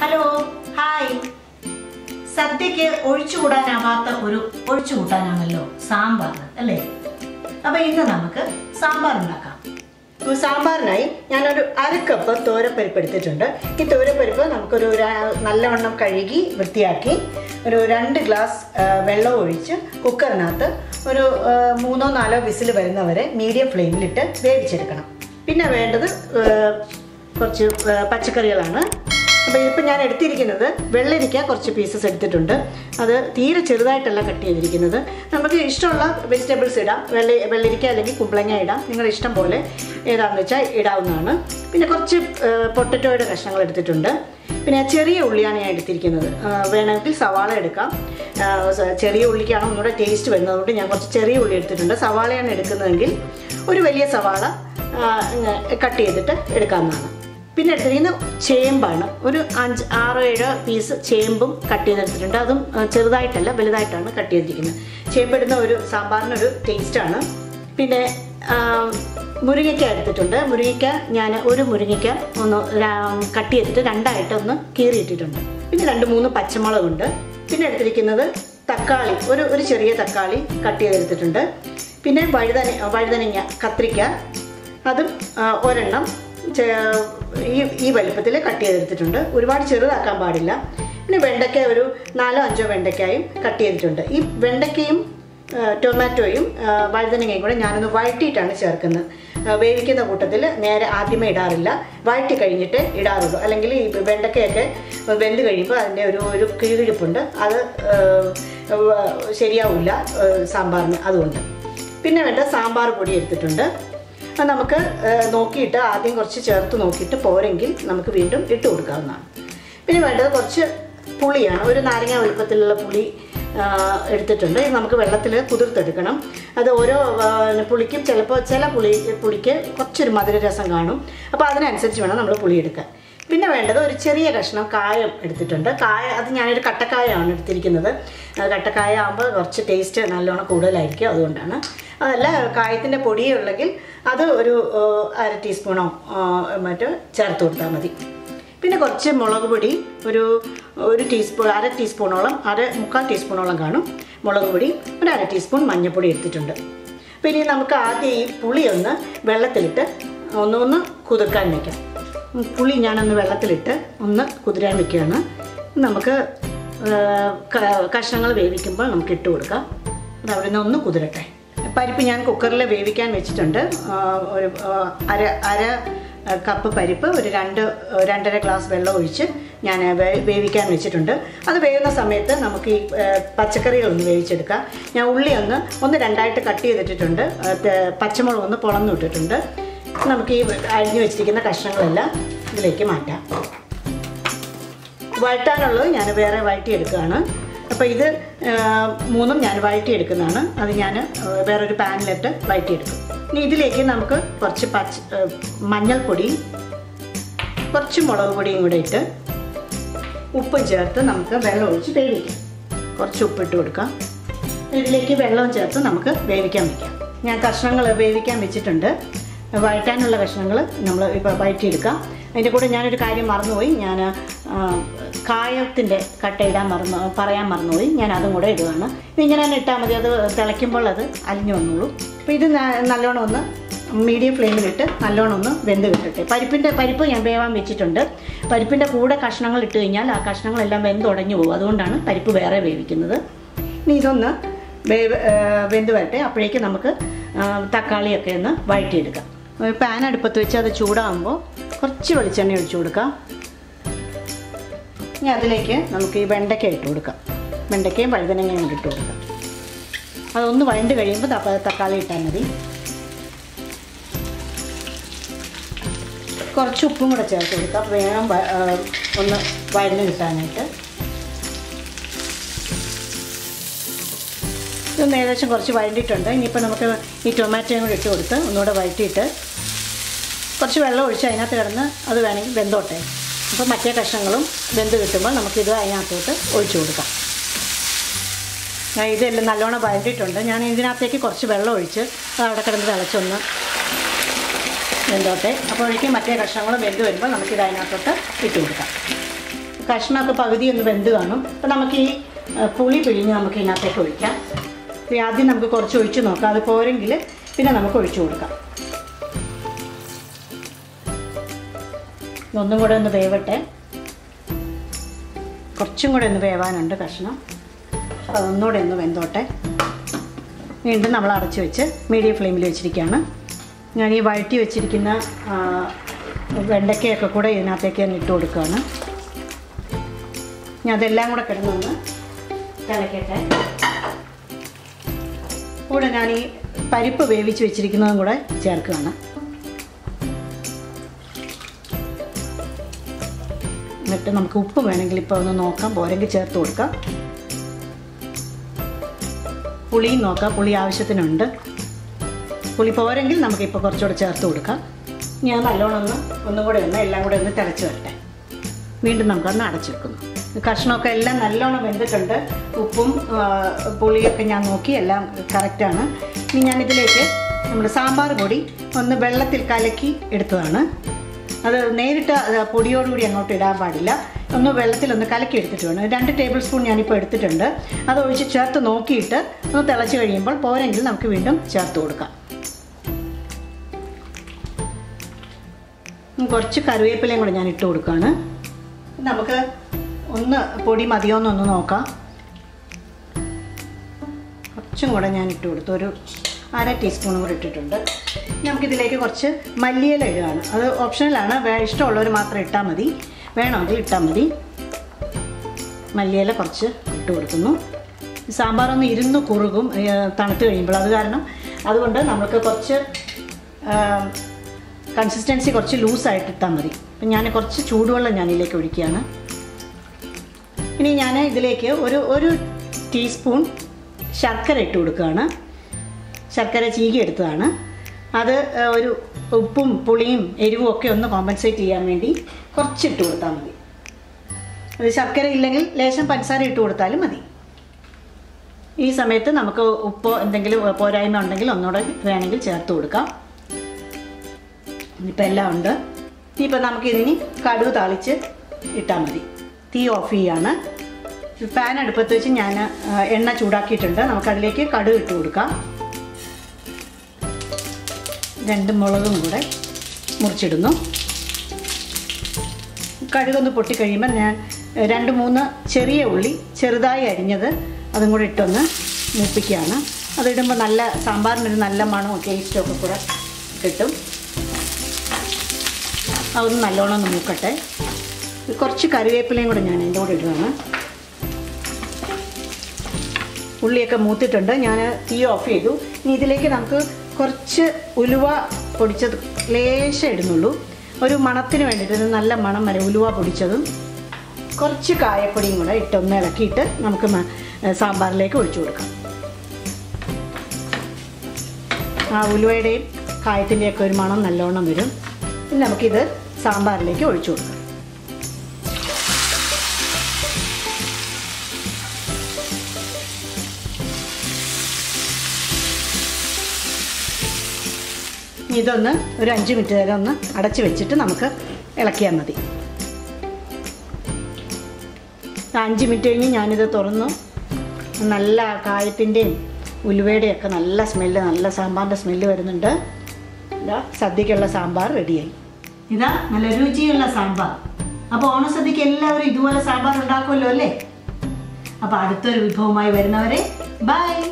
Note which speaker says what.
Speaker 1: Hello hi. സദ്യക്ക് ഒഴിച്ചുകൂടാനാവാത്ത ഒരു ഒഴിച്ചുകൂട്ടാനാണല്ലോ സാമ്പാർ അല്ലേ? അപ്പൊ ഇന്ന് നമുക്ക് സാമ്പാർ ഉണ്ടാക്കാം.
Speaker 2: സാമ്പാറിനായി ഞാനൊരു അര കപ്പ് തോരപ്പരിപ്പ് എടുത്തിട്ടുണ്ട്. ഈ തോരപ്പരിപ്പ് നമുക്കൊരു നല്ലവണ്ണം കഴുകി വൃത്തിയാക്കി ഒരു രണ്ട് ഗ്ലാസ് വെള്ളം ഒഴിച്ച് കുക്കറിനകത്ത് ഒരു മൂന്നോ നാലോ വിസിൽ വരുന്നവരെ മീഡിയം ഫ്ലെയിമിലിട്ട് വേവിച്ചെടുക്കണം. പിന്നെ വേണ്ടത് കുറച്ച് പച്ചക്കറികളാണ്. അപ്പോൾ ഇതിപ്പോൾ ഞാൻ എടുത്തിരിക്കുന്നത് വെള്ളരിക്ക കുറച്ച് പീസസ് എടുത്തിട്ടുണ്ട്. അത് തീരെ ചെറുതായിട്ടല്ല കട്ട് ചെയ്തിരിക്കുന്നത്. നമുക്ക് ഇഷ്ടമുള്ള വെജിറ്റബിൾസ് ഇടാം. വെള്ള വെള്ളരിക്ക അല്ലെങ്കിൽ കുമ്പളങ്ങ ഇടാം. നിങ്ങൾ ഇഷ്ടം പോലെ ഏതാണെന്ന് വെച്ചാൽ ഇടാവുന്നതാണ്. പിന്നെ കുറച്ച് പൊട്ടറ്റോയുടെ കഷ്ണങ്ങൾ എടുത്തിട്ടുണ്ട്. പിന്നെ ചെറിയ ഉള്ളിയാണ് ഞാൻ എടുത്തിരിക്കുന്നത്. വേണമെങ്കിൽ സവാള എടുക്കാം. ചെറിയ ഉള്ളിക്കാണ് ഒന്നുകൂടെ ടേസ്റ്റ് വരുന്നത് അതുകൊണ്ട് ഞാൻ കുറച്ച് ചെറിയ ഉള്ളി എടുത്തിട്ടുണ്ട്. സവാളയാണ് എടുക്കുന്നതെങ്കിൽ ഒരു വലിയ സവാള കട്ട് ചെയ്തിട്ട് എടുക്കാവുന്നതാണ്. പിന്നെ എടുത്തിരിക്കുന്ന ചേമ്പാണ്. ഒരു അഞ്ച് ആറോ ഏഴോ പീസ് ചേമ്പും കട്ട് ചെയ്തെടുത്തിട്ടുണ്ട്. അതും ചെറുതായിട്ടല്ല വലുതായിട്ടാണ് കട്ട് ചെയ്തിരിക്കുന്നത്. ചേമ്പിടുന്ന ഒരു സാമ്പാറിനൊരു ടേസ്റ്റാണ് പിന്നെ മുരിങ്ങയ്ക്ക എടുത്തിട്ടുണ്ട്. മുരിങ്ങയ്ക്ക ഞാൻ ഒരു മുരിങ്ങയ്ക്ക ഒന്ന് കട്ട് ചെയ്തിട്ട് രണ്ടായിട്ട് ഒന്ന് കീറിയിട്ടിട്ടുണ്ട്. പിന്നെ രണ്ട് മൂന്ന് പച്ചമുളകുണ്ട്. പിന്നെ എടുത്തിരിക്കുന്നത് തക്കാളി. ഒരു ഒരു ചെറിയ തക്കാളി കട്ട് ചെയ്തെടുത്തിട്ടുണ്ട്. പിന്നെ വഴുതന വഴുതനങ്ങ കത്രിക്ക. അതും ഒരെണ്ണം ഈ ഈ വലുപ്പത്തിൽ കട്ട് ചെയ്തെടുത്തിട്ടുണ്ട്. ഒരുപാട് ചെറുതാക്കാൻ പാടില്ല. പിന്നെ വെണ്ടയ്ക്ക ഒരു നാലോ അഞ്ചോ വെണ്ടയ്ക്കായും കട്ട് ചെയ്തിട്ടുണ്ട്. ഈ വെണ്ടയ്ക്കയും ടൊമാറ്റോയും വഴുതനങ്ങയും കൂടെ ഞാനൊന്ന് വഴറ്റിയിട്ടാണ് ചേർക്കുന്നത്. വേവിക്കുന്ന കൂട്ടത്തിൽ നേരെ ആദ്യമേ ഇടാറില്ല. വഴറ്റി കഴിഞ്ഞിട്ട് ഇടാറുള്ളൂ. അല്ലെങ്കിൽ ഈ വെണ്ടയ്ക്കയൊക്കെ വെന്ത് കഴിയുമ്പോൾ അതിന്റെ ഒരു ഒരു കിഴികിഴിപ്പുണ്ട്. അത് ശരിയാവില്ല സാമ്പാറിന്. അതുകൊണ്ട്. പിന്നെ വേണ്ട സാമ്പാർ പൊടി എടുത്തിട്ടുണ്ട്. അത് നമുക്ക് നോക്കിയിട്ട് ആദ്യം കുറച്ച് ചേർത്ത് നോക്കിയിട്ട് പോരെങ്കിൽ നമുക്ക് വീണ്ടും ഇട്ട് കൊടുക്കാവുന്നതാണ്. പിന്നെ വേണ്ടത് കുറച്ച് പുളിയാണ്. ഒരു നാരങ്ങ വലുപ്പത്തിലുള്ള പുളി എടുത്തിട്ടുണ്ട്. ഇത് നമുക്ക് വെള്ളത്തിൽ കുതിർത്തെടുക്കണം. അത് ഓരോ പുളിക്കും ചിലപ്പോൾ ചില പുളി പുളിക്ക് കുറച്ചൊരു മധുരരസം കാണും. അപ്പോൾ അതിനനുസരിച്ച് വേണം നമ്മൾ പുളി എടുക്കാൻ പിന്നെ വേണ്ടത് ഒരു ചെറിയ കഷ്ണം കായം എടുത്തിട്ടുണ്ട്. കായ അത് ഞാനൊരു കട്ടക്കായമാണ് എടുത്തിരിക്കുന്നത്. കട്ടക്കായ ആകുമ്പോൾ കുറച്ച് ടേസ്റ്റ് നല്ലോണം കൂടുതലായിരിക്കും അതുകൊണ്ടാണ്. അതല്ല കായത്തിന്റെ പൊടിയുള്ളെങ്കിൽ അത് ഒരു അര ടീസ്പൂണോ മറ്റോ ചേർത്ത് കൊടുത്താൽ മതി. പിന്നെ കുറച്ച് മുളക് പൊടി ഒരു ഒരു ടീസ്പൂൺ അര ടീസ്പൂണോളം അര മുക്കാൽ ടീസ്പൂണോളം കാണും മുളക് പൊടി ഒരു അര ടീസ്പൂൺ മഞ്ഞൾപ്പൊടി എടുത്തിട്ടുണ്ട്. പിന്നെ നമുക്ക് ആദ്യം ഈ പുളിയൊന്ന് ഒന്ന് വെള്ളത്തിലിട്ട് ഒന്നൊന്ന് ഒന്ന് കുതിർക്കാൻ വയ്ക്കാം പുളി ഞാനൊന്ന് വെള്ളത്തിലിട്ട് ഒന്ന് കുതിരാൻ വെക്കുകയാണ് നമുക്ക് കഷ്ണങ്ങൾ വേവിക്കുമ്പോൾ നമുക്ക് ഇട്ട് കൊടുക്കാം. അത് അവിടെ നിന്ന് ഒന്ന് കുതിരട്ടെ. പരിപ്പ് ഞാൻ കുക്കറിൽ വേവിക്കാൻ വെച്ചിട്ടുണ്ട്. ഒരു അര അര കപ്പ് പരിപ്പ് ഒരു രണ്ട് രണ്ടര ഗ്ലാസ് വെള്ളം ഒഴിച്ച് ഞാൻ വേവിക്കാൻ വെച്ചിട്ടുണ്ട്. അത് വേവുന്ന സമയത്ത് നമുക്ക് ഈ പച്ചക്കറികളൊന്ന് വേവിച്ചെടുക്കാം. ഞാൻ ഉള്ളി ഒന്ന് ഒന്ന് രണ്ടായിട്ട് കട്ട് ചെയ്തിട്ടിട്ടുണ്ട്. പച്ചമുളക് ഒന്ന് പുളന്നു ഇട്ടിട്ടുണ്ട് നമുക്ക് ഈ അരിഞ്ഞു വെച്ചിരിക്കുന്ന കഷ്ണങ്ങളെല്ലാം ഇതിലേക്ക് മാറ്റാം. വഴറ്റാനുള്ളത് ഞാൻ വേറെ വഴറ്റിയെടുക്കുകയാണ്. അപ്പോൾ ഇത് മൂന്നും ഞാൻ വഴറ്റിയെടുക്കുന്നതാണ്. അത് ഞാൻ വേറൊരു പാനിലിട്ട് വഴറ്റിയെടുക്കും. ഇനി ഇതിലേക്ക് നമുക്ക് കുറച്ച് പച്ച മഞ്ഞൾപ്പൊടി കുറച്ച് മുളക് പൊടിയും കൂടെ ഇട്ട് ഉപ്പും ചേർത്ത് നമുക്ക് വെള്ളം ഒഴിച്ച് വേവിക്കാം. കുറച്ച് ഉപ്പിട്ട് കൊടുക്കാം. ഇതിലേക്ക് വെള്ളവും ചേർത്ത് നമുക്ക് വേവിക്കാൻ വയ്ക്കാം ഞാൻ കഷ്ണങ്ങൾ വേവിക്കാൻ വെച്ചിട്ടുണ്ട്. വഴറ്റാനുള്ള കഷ്ണങ്ങൾ നമ്മൾ ഇപ്പോൾ വഴറ്റിയെടുക്കാം അതിന്റെ കൂടെ ഞാനൊരു കാര്യം മറന്നുപോയി. ഞാൻ കായത്തിന്റെ കട്ട ഇടാൻ മറന്നു പറയാൻ മറന്നുപോയി. ഞാൻ അതും കൂടെ ഇടുകയാണ് ഇതിങ്ങനെ തന്നെ ഇട്ടാൽ മതി. അത് തിളയ്ക്കുമ്പോൾ അത് അലിഞ്ഞു വന്നോളൂ. അപ്പോൾ ഇത് നല്ലോണം ഒന്ന് മീഡിയം ഫ്ലെയിമിലിട്ട് നല്ലോണം ഒന്ന് വെന്ത് കിട്ടട്ടെ. പരിപ്പിന്റെ പരിപ്പ് ഞാൻ വേവാൻ വെച്ചിട്ടുണ്ട്. പരിപ്പിന്റെ കൂടെ കഷ്ണങ്ങൾ ഇട്ട് കഴിഞ്ഞാൽ ആ കഷ്ണങ്ങളെല്ലാം വെന്തുടഞ്ഞു പോകും. അതുകൊണ്ടാണ് പരിപ്പ് വേറെ വേവിക്കുന്നത്. ഇനി ഇതൊന്ന് വേവ് വെന്ത് വരട്ടെ. അപ്പോഴേക്ക് നമുക്ക് തക്കാളിയൊക്കെ ഒന്ന് വഴറ്റിയെടുക്കാം. പാൻ അടുപ്പത്ത് വെച്ച് അത് ചൂടാകുമ്പോൾ കുറച്ച് വെളിച്ചെണ്ണ ഒഴിച്ചു കൊടുക്കാം. ഇനി അതിലേക്ക് നമുക്ക് ഈ വെണ്ടയ്ക്ക ഇട്ട് കൊടുക്കാം. വെണ്ടയ്ക്കയും വഴുതനങ്ങയും കൂടി ഇട്ട് കൊടുക്കാം. അതൊന്ന് വഴണ്ട് കഴിയുമ്പോൾ തക്കാളി ഇട്ടാൽ മതി. കുറച്ച് ഉപ്പും കൂടെ ചേർത്ത് കൊടുക്കാം. വേഗം ഒന്ന് വഴണ്ട് കിട്ടാനായിട്ട്. ഇതൊന്ന് ഏകദേശം കുറച്ച് വഴണ്ടിയിട്ടുണ്ട് ഇനിയിപ്പോൾ നമുക്ക് ഈ ടൊമാറ്റോയും കൂടി ഇട്ട് കൊടുത്ത് ഒന്നുകൂടെ വഴറ്റിയിട്ട് കുറച്ച് വെള്ളം ഒഴിച്ച് അതിനകത്ത് കിടന്ന് അത് വേണമെങ്കിൽ വെന്തോട്ടെ. അപ്പോൾ മറ്റേ കഷ്ണങ്ങളും വെന്ത് കിട്ടുമ്പോൾ നമുക്കിത് അതിനകത്തോട്ട് ഒഴിച്ചു കൊടുക്കാം. ഞാൻ ഇതെല്ലാം നല്ലോണം വഴണ്ടിട്ടുണ്ട് ഞാൻ ഇതിനകത്തേക്ക് കുറച്ച് വെള്ളം ഒഴിച്ച് അവിടെ കിടന്ന് തിളച്ചൊന്ന് വെന്തോട്ടെ. അപ്പോഴേക്കും മറ്റേ കഷ്ണങ്ങളും വെന്ത് വരുമ്പോൾ നമുക്കിത് അതിനകത്തോട്ട് ഇട്ട് കൊടുക്കാം. കഷ്ണമൊക്കെ പകുതി ഒന്ന് വെന്ത് കാണും. അപ്പോൾ നമുക്ക് ഈ പുളി പിഴിഞ്ഞ് നമുക്ക് ഇതിനകത്തേക്ക് ഒഴിക്കാം. ആദ്യം നമുക്ക് കുറച്ച് ഒഴിച്ച് നോക്കാം. അത് പോരെങ്കിൽ പിന്നെ നമുക്ക് ഒഴിച്ചു കൊടുക്കാം. ഒന്നും കൂടെ ഒന്ന് വേവട്ടെ. കുറച്ചും കൂടെ ഒന്ന് വേവാനുണ്ട് കഷ്ണം. അതൊന്നുകൂടെ ഒന്ന് വെന്തോട്ടെ. വീണ്ടും നമ്മൾ അടച്ചു വെച്ച് മീഡിയം ഫ്ലെയിമിൽ വെച്ചിരിക്കുകയാണ്. ഞാൻ ഈ വഴറ്റി വെച്ചിരിക്കുന്ന വെണ്ടയ്ക്കയൊക്കെ കൂടെ ഇതിനകത്തേക്ക് ഞാൻ ഇട്ട് കൊടുക്കുകയാണ്. ഞാൻ അതെല്ലാം കൂടെ കിടന്നൊന്ന് തിളക്കട്ടെ കൂടെ ഞാൻ ഈ പരിപ്പ് വേവിച്ച് വെച്ചിരിക്കുന്നതും കൂടെ ചേർക്കുകയാണ്. എന്നിട്ട് നമുക്ക് ഉപ്പ് വേണമെങ്കിൽ ഇപ്പോൾ ഒന്ന് നോക്കാം. പോരെങ്കിൽ ചേർത്ത് കൊടുക്കാം. പുളിയും നോക്കാം. പുളി ആവശ്യത്തിനുണ്ട്. പുളി പോരെങ്കിൽ നമുക്കിപ്പോൾ കുറച്ചുകൂടെ ചേർത്ത് കൊടുക്കാം. ഞാൻ നല്ലോണം ഒന്ന് ഒന്നും കൂടെ ഒന്ന് എല്ലാം കൂടെ ഒന്ന് തിളച്ച് വരട്ടെ. വീണ്ടും നമുക്കൊന്ന് അടച്ചു വെക്കുന്നു കഷ്ണമൊക്കെ എല്ലാം നല്ലോണം വെന്തിട്ടുണ്ട്. ഉപ്പും പുളിയൊക്കെ ഞാൻ നോക്കി എല്ലാം കറക്റ്റാണ് ഇനി ഞാനിതിലേക്ക് നമ്മുടെ സാമ്പാർ പൊടി ഒന്ന് വെള്ളത്തിൽ കലക്കി എടുത്തതാണ്. അത് നേരിട്ട് പൊടിയോടുകൂടി അങ്ങോട്ട് ഇടാൻ പാടില്ല. ഒന്ന് വെള്ളത്തിലൊന്ന് കലക്കി എടുത്തിട്ട് വേണം രണ്ട് ടേബിൾ സ്പൂൺ ഞാനിപ്പോൾ എടുത്തിട്ടുണ്ട്. അത് ഒഴിച്ച് ചേർത്ത് നോക്കിയിട്ട് ഒന്ന് തിളച്ച് കഴിയുമ്പോൾ പോരെങ്കിൽ നമുക്ക് വീണ്ടും ചേർത്ത് കൊടുക്കാം. കുറച്ച് കറിവേപ്പിലയും കൂടെ ഞാൻ ഇട്ട് കൊടുക്കുകയാണ് നമുക്ക് ഒന്ന് പൊടി മതിയോ എന്നൊന്ന് നോക്കാം. കുറച്ചും കൂടെ ഞാൻ ഇട്ട് കൊടുത്തു. ഒരു അര ടീസ്പൂൺ കൂടി ഇട്ടിട്ടുണ്ട്. നമുക്കിതിലേക്ക് കുറച്ച് മല്ലിയില ഇടുകയാണ്. അത് ഓപ്ഷണലാണ് വേ- ഇഷ്ടമുള്ളവർ മാത്രം ഇട്ടാൽ മതി. വേണമെങ്കിൽ ഇട്ടാൽ മതി. മല്ലിയില കുറച്ച് ഇട്ട് കൊടുക്കുന്നു. സാമ്പാറൊന്ന് ഇരുന്ന് കുറുകും തണുത്ത് കഴിയുമ്പോൾ. അത് കാരണം അതുകൊണ്ട് നമുക്ക് കുറച്ച് കൺസിസ്റ്റൻസി കുറച്ച് ലൂസായിട്ട് ഇട്ടാൽ മതി. അപ്പം ഞാൻ കുറച്ച് ചൂടുവെള്ളം ഞാൻ ഇതിലേക്ക് ഒഴിക്കുകയാണ്. ഇനി ഞാൻ ഇതിലേക്ക് ഒരു ഒരു ടീസ്പൂൺ ശർക്കര ഇട്ട് കൊടുക്കുകയാണ്. ശർക്കര ചീകി എടുത്തതാണ്. അത് ഒരു ഉപ്പും പുളിയും എരിവും ഒക്കെ ഒന്ന് കോമ്പൻസേറ്റ് ചെയ്യാൻ വേണ്ടി കുറച്ച് ഇട്ട് കൊടുത്താൽ മതി. അത് ശർക്കര ഇല്ലെങ്കിൽ ലേശം പഞ്ചസാര ഇട്ട് കൊടുത്താലും മതി. ഈ സമയത്ത് നമുക്ക് ഉപ്പോ എന്തെങ്കിലും പോരായ്മ ഉണ്ടെങ്കിൽ ഒന്നുകൂടെ വേണമെങ്കിൽ ചേർത്ത് കൊടുക്കാം. ഇനിയിപ്പോൾ എല്ലാം ഉണ്ട്. ഇനിയിപ്പോൾ നമുക്കിതിന് കടുവ് താളിച്ച് ഇട്ടാൽ മതി. തീ ഓഫ് ചെയ്യാണ്. ഫാൻ അടുപ്പത്ത് വെച്ച് ഞാൻ എണ്ണ ചൂടാക്കിയിട്ടുണ്ട്. നമുക്കതിലേക്ക് കടുവ് ഇട്ട് കൊടുക്കാം. രണ്ട് മുളകും കൂടെ മുറിച്ചിടുന്നു. കടുകൊന്ന് പൊട്ടിക്കഴിയുമ്പോൾ ഞാൻ രണ്ട് മൂന്ന് ചെറിയ ഉള്ളി ചെറുതായി അരിഞ്ഞത് അതും കൂടെ ഇട്ടൊന്ന് മൂപ്പിക്കുകയാണ്. അതിടുമ്പോൾ നല്ല സാമ്പാറിനൊരു നല്ല മണവും ടേസ്റ്റും ഒക്കെ കൂടെ കിട്ടും. അതൊന്ന് നല്ലോണം ഒന്ന് മൂക്കട്ടെ. കുറച്ച് കറിവേപ്പിലയും കൂടെ ഞാൻ എന്റെ കൂടെ ഇടുകയാണ് ഉള്ളിയൊക്കെ മൂത്തിട്ടുണ്ട്. ഞാൻ തീ ഓഫ് ചെയ്തു. ഇനി ഇതിലേക്ക് നമുക്ക് കുറച്ച് ഉലുവ പൊടിച്ചത് ലേശം ഇടുന്നുള്ളൂ. ഒരു മണത്തിന് വേണ്ടിയിട്ട് നല്ല മണം വരെ ഉലുവ പൊടിച്ചതും കുറച്ച് കായപ്പൊടിയും കൂടെ ഇട്ടൊന്ന് ഇളക്കിയിട്ട് നമുക്ക് സാമ്പാറിലേക്ക് ഒഴിച്ചു കൊടുക്കാം. ആ ഉലുവയുടെയും കായത്തിന്റെയൊക്കെ ഒരു മണം നല്ലോണം വരും. ഇനി നമുക്കിത് സാമ്പാറിലേക്ക് ഒഴിച്ചു കൊടുക്കാം. ഇതൊന്ന് ഒരു അഞ്ച് മിനിറ്റ് നേരം ഒന്ന് അടച്ച് വെച്ചിട്ട് നമുക്ക് ഇളക്കിയാൽ മതി. അഞ്ച് മിനിറ്റ് കഴിഞ്ഞ് ഞാനിത് തുറന്നു. നല്ല കായത്തിന്റെയും ഉലുവയുടെയും ഒക്കെ നല്ല സ്മെല്ല് നല്ല സാമ്പാറിന്റെ സ്മെല്ല് വരുന്നുണ്ട്. ഇതാ സദ്യക്കുള്ള സാമ്പാർ റെഡിയായി. ഇതാ നല്ല രുചിയുള്ള സാമ്പാർ. അപ്പോൾ ഓണസദ്യക്ക് എല്ലാവരും ഇതുപോലെ സാമ്പാർ ഉണ്ടാക്കുമല്ലോ അല്ലേ? അപ്പോൾ അടുത്തൊരു വിഭവമായി വരുന്നവരെ ബൈ